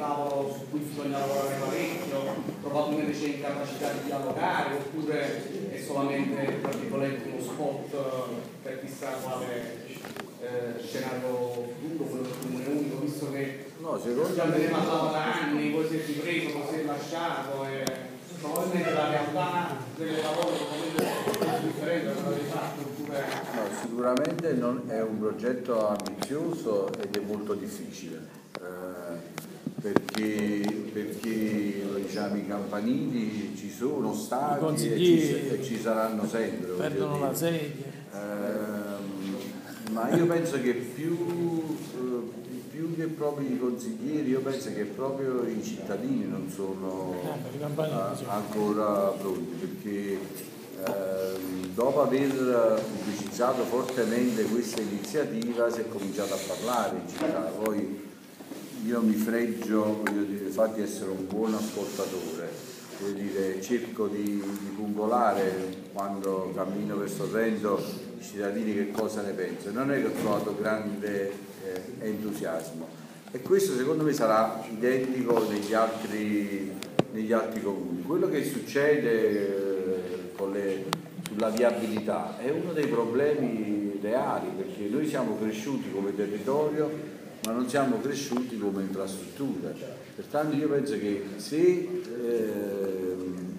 tavolo su cui bisogna lavorare parecchio, probabilmente c'è incapacità di dialogare oppure è solamente uno spot per chissà quale eh, scenario futuro, quello del comune unico, visto che no, secondo già me ne parlavo da anni, poi si è ripreso, poi si è lasciato e probabilmente la realtà delle parole è differente da quella dei fatti oppure... No, sicuramente non è un progetto ambizioso ed è molto difficile. Eh, perché, perché diciamo, i campanili ci sono stati e ci, e ci, saranno sempre. Perdono la sedia. Eh, ma io penso che più, eh, più, che proprio i consiglieri, io penso che proprio i cittadini non sono eh, ancora pronti perché ehm, dopo aver pubblicizzato fortemente questa iniziativa si è cominciato a parlare in città. Poi, io mi freggio dire, di essere un buon ascoltatore, dire, cerco di, di pungolare quando cammino verso Trento i cittadini che cosa ne pensano, non è che ho trovato grande eh, entusiasmo. E questo secondo me sarà identico negli altri, negli altri comuni. Quello che succede eh, le, sulla viabilità è uno dei problemi reali perché noi siamo cresciuti come territorio ma non siamo cresciuti come infrastrutture. Pertanto io penso che se eh,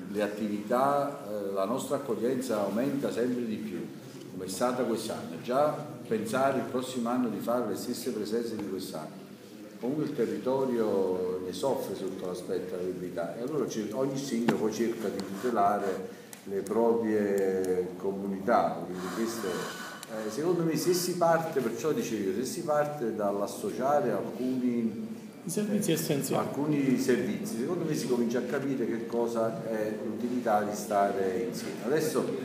le attività, eh, la nostra accoglienza aumenta sempre di più, come è stata quest'anno, già pensare il prossimo anno di fare le stesse presenze di quest'anno, comunque il territorio ne soffre sotto l'aspetto della viabilità e allora ogni sindaco cerca di tutelare le proprie comunità, quindi queste eh, secondo me se si parte, perciò dicevo, se si parte dall'associare alcuni servizi essenziali, alcuni servizi, secondo me si comincia a capire che cosa è l'utilità di stare insieme. Adesso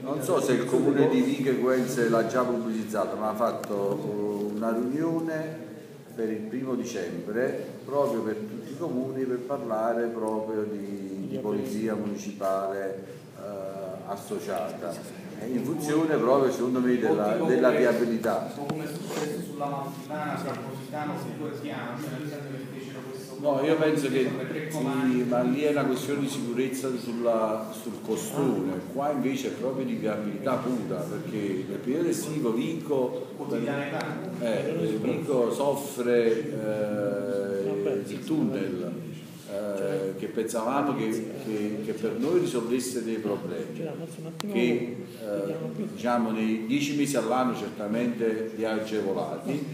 non so se il comune di Viche Quenze l'ha già pubblicizzato, ma ha fatto una riunione per il primo dicembre proprio per tutti i comuni per parlare proprio di, di polizia municipale eh, associata. In funzione proprio secondo me della, della viabilità. Come è successo sulla Malfitana, Sarpositano, Sicuretiano, No, io penso che sì, ma lì è una questione di sicurezza sulla, sul costume, qua invece è proprio di viabilità pura, perché nel periodo estivo Vico, eh, Vico soffre eh, il tunnel eh, che pensavamo che, che, che, per noi risolvesse dei problemi, che eh, diciamo nei dieci mesi all'anno certamente li ha agevolati,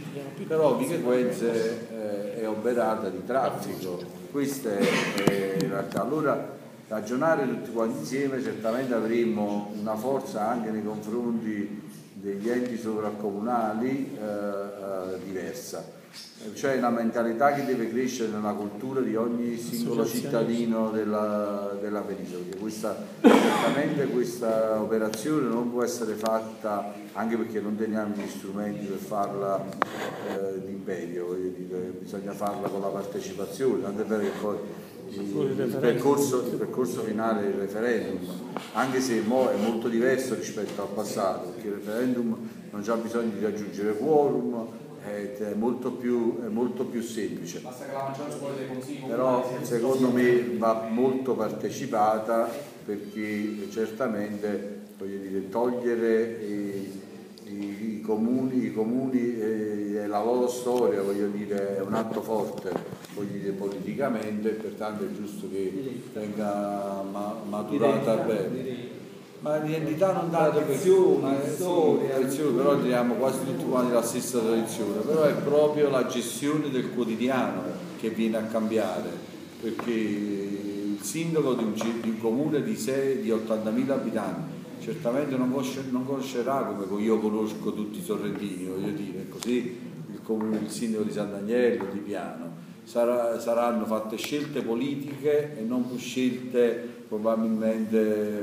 però di conseguenze eh, è oberata di traffico. Questa è, in realtà. Allora ragionare tutti quanti insieme certamente avremo una forza anche nei confronti degli enti sovracomunali eh, eh, diversa cioè una mentalità che deve crescere nella cultura di ogni singolo cittadino della, della penisola. Questa, certamente questa operazione non può essere fatta anche perché non teniamo gli strumenti per farla eh, d'imperio, bisogna farla con la partecipazione, tanto è vero che poi il, percorso, il percorso finale del referendum, anche se mo è molto diverso rispetto al passato, perché il referendum non c'è bisogno di raggiungere quorum, è molto più, è molto più semplice. Però secondo me va molto partecipata perché certamente dire, togliere i, i, i, comuni, i comuni e la loro storia dire, è un atto forte dire, politicamente e pertanto è giusto che venga maturata bene ma l'identità non dà tradizione, storia, tradizione, però teniamo quasi tutti quanti la stessa tradizione, però è proprio la gestione del quotidiano che viene a cambiare, perché il sindaco di un, di un comune di, 6, di 80.000 abitanti certamente non, conosce, non, conoscerà come io conosco tutti i sorrentini, voglio dire, così il, comune, il sindaco di San Daniele, di Piano. Sarà, saranno fatte scelte politiche e non scelte probabilmente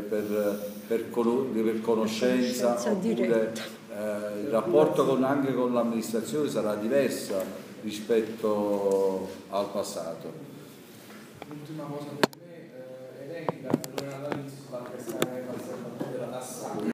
per, per, per conoscenza oppure eh, il rapporto con, anche con l'amministrazione sarà diverso rispetto al passato. L'ultima cosa per me, eh, elenca per l'analisi sulla